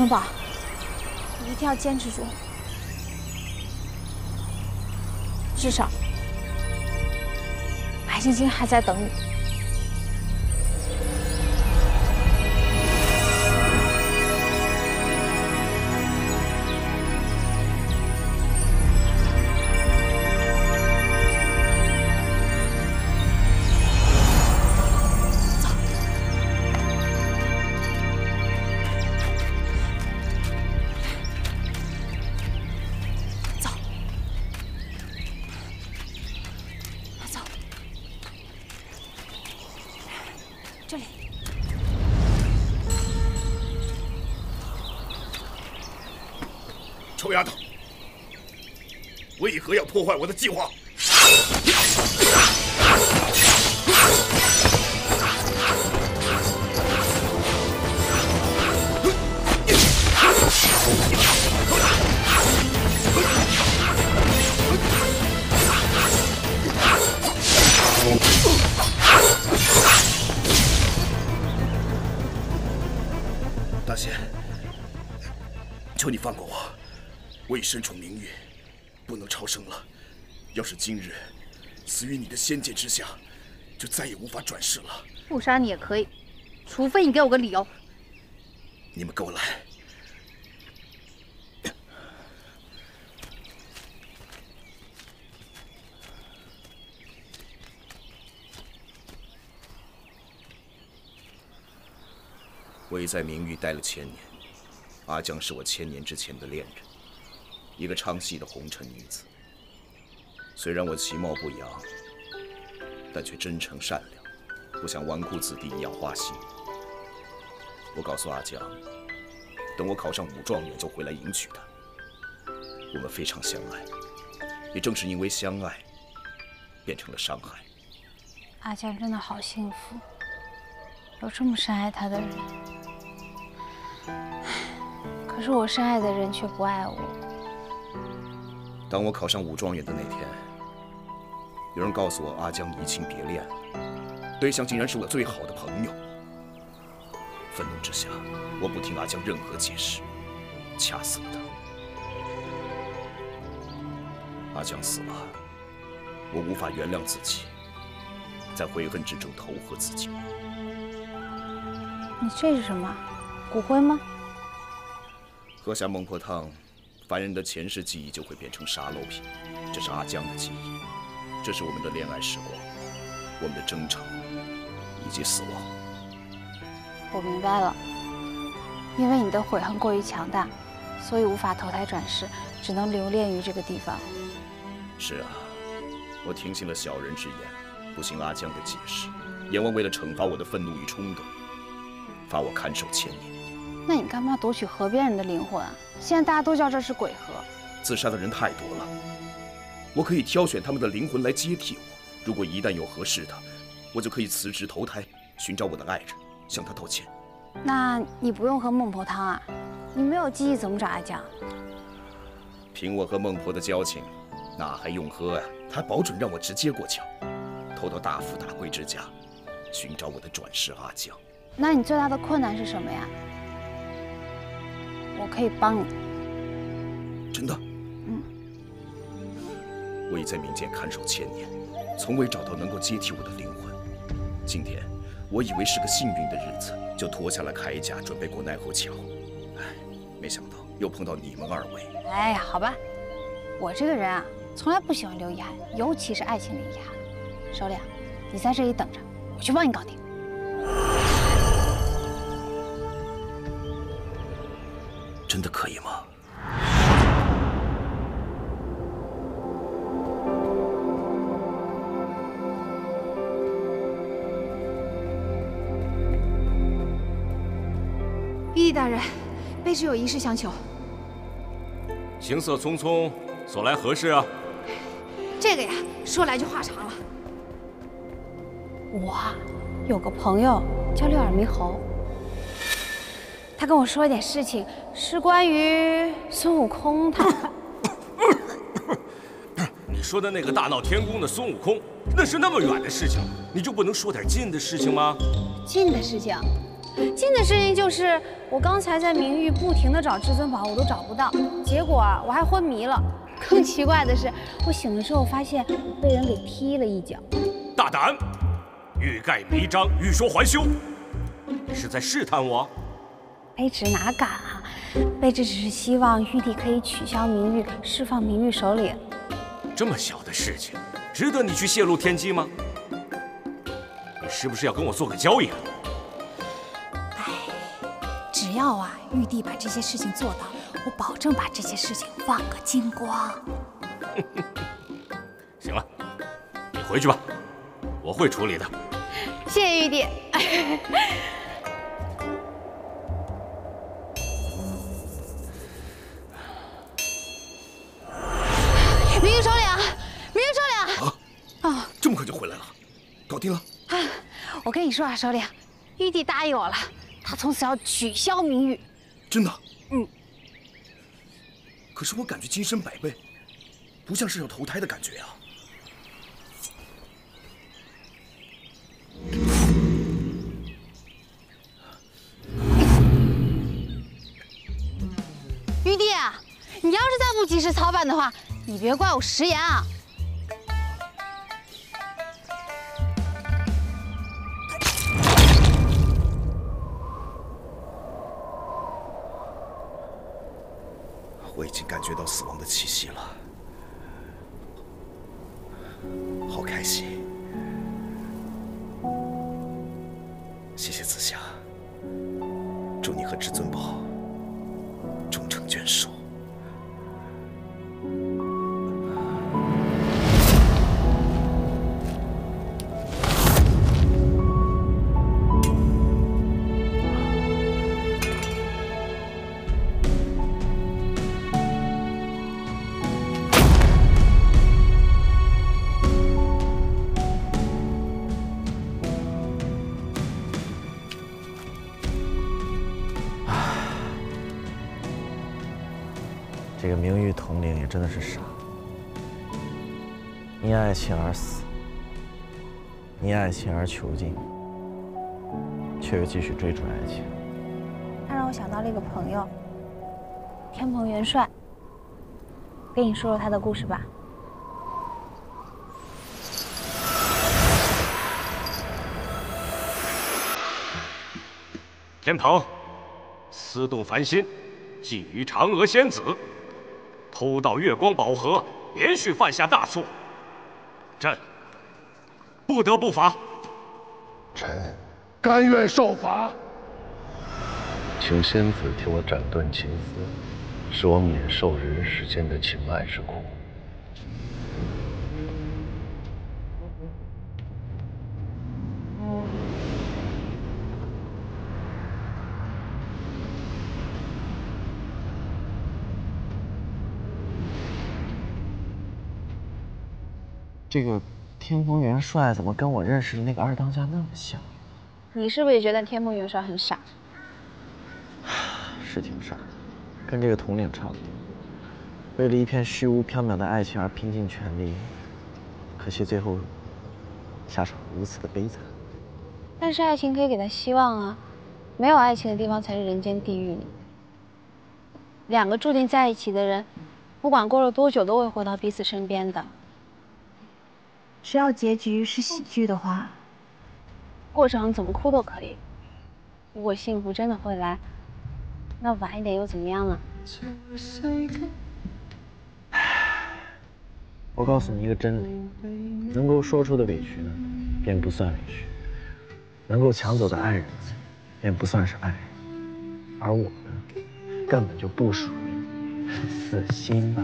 至尊宝，你一定要坚持住，至少白晶晶还在等你。这里，臭丫头，为何要破坏我的计划？求你放过我，我已身处冥域，不能超生了。要是今日死于你的仙剑之下，就再也无法转世了。不杀你也可以，除非你给我个理由。你们跟我来。我已在冥域待了千年，阿江是我千年之前的恋人，一个唱戏的红尘女子。虽然我其貌不扬，但却真诚善良，不像纨绔子弟一样花心。我告诉阿江，等我考上武状元就回来迎娶她。我们非常相爱，也正是因为相爱，变成了伤害。阿江真的好幸福，有这么深爱他的人。可是我深爱的人却不爱我。当我考上武状元的那天，有人告诉我阿江移情别恋了，对象竟然是我最好的朋友。愤怒之下，我不听阿江任何解释，掐死了他。阿江死了，我无法原谅自己，在悔恨之中投河自尽。你这是什么？骨灰吗？喝下孟婆汤，凡人的前世记忆就会变成沙漏品。这是阿江的记忆，这是我们的恋爱时光，我们的争吵以及死亡。我明白了，因为你的悔恨过于强大，所以无法投胎转世，只能留恋于这个地方。是啊，我听信了小人之言，不信阿江的解释。阎王为了惩罚我的愤怒与冲动，罚我看守千年。那你干嘛夺取河边人的灵魂啊？现在大家都叫这是鬼河。自杀的人太多了，我可以挑选他们的灵魂来接替我。如果一旦有合适的，我就可以辞职投胎，寻找我的爱人，向他道歉。那你不用喝孟婆汤啊？你没有记忆怎么找阿江？凭我和孟婆的交情，哪还用喝啊？他保准让我直接过桥，偷到大富大贵之家，寻找我的转世阿江。那你最大的困难是什么呀？我可以帮你。真的？嗯。我已在冥界看守千年，从未找到能够接替我的灵魂。今天，我以为是个幸运的日子，就脱下了铠甲，准备过奈何桥。哎，没想到又碰到你们二位。哎呀，好吧，我这个人啊，从来不喜欢留遗憾，尤其是爱情的遗憾。首领，你在这里等着，我去帮你搞定。可以吗？玉帝大人，卑职有一事相求。行色匆匆，所来何事啊？这个呀，说来就话长了。我有个朋友叫六耳猕猴，他跟我说一点事情，是关于孙悟空他。你说的那个大闹天宫的孙悟空，那是那么远的事情，你就不能说点近的事情吗？近的事情，近的事情就是我刚才在明玉不停的找至尊宝，我都找不到，结果啊我还昏迷了。更奇怪的是，我醒了之后发现被人给踢了一脚。大胆！欲盖弥彰，欲说还休，你是在试探我？卑职哪敢啊！卑职只是希望玉帝可以取消明玉，释放明玉首领。这么小的事情，值得你去泄露天机吗？你是不是要跟我做个交易？哎，只要啊，玉帝把这些事情做到，我保证把这些事情忘个精光。行了，你回去吧，我会处理的。谢谢玉帝。定了。我跟你说啊，首领，玉帝答应我了，他从此要取消名誉。真的？嗯。可是我感觉精神百倍，不像是要投胎的感觉啊。玉帝，啊你要是再不及时操办的话，你别怪我食言啊！已经感觉到死亡的气息了，好开心！谢谢紫霞，祝你和至尊宝这个明玉统领也真的是傻，因爱情而死，因爱情而囚禁，却又继续追逐爱情。他让我想到了一个朋友，天蓬元帅。跟你说说他的故事吧。天蓬，私动凡心，觊觎嫦娥仙子，偷盗月光宝盒，连续犯下大错，朕不得不罚。臣甘愿受罚。请仙子替我斩断情丝，使我免受人世间的情爱之苦。这个天蓬元帅怎么跟我认识的那个二当家那么像？你是不是也觉得天蓬元帅很傻？是挺傻，跟这个统领差不多。为了一片虚无缥缈的爱情而拼尽全力，可惜最后下场如此的悲惨。但是爱情可以给他希望啊，没有爱情的地方才是人间地狱。两个注定在一起的人，不管过了多久，都会回到彼此身边的。只要结局是喜剧的话，过程怎么哭都可以。如果幸福真的会来，那晚一点又怎么样呢？我告诉你一个真理：能够说出的委屈呢，便不算委屈；能够抢走的爱人，便不算是爱。而我呢，根本就不属于你，死心吧。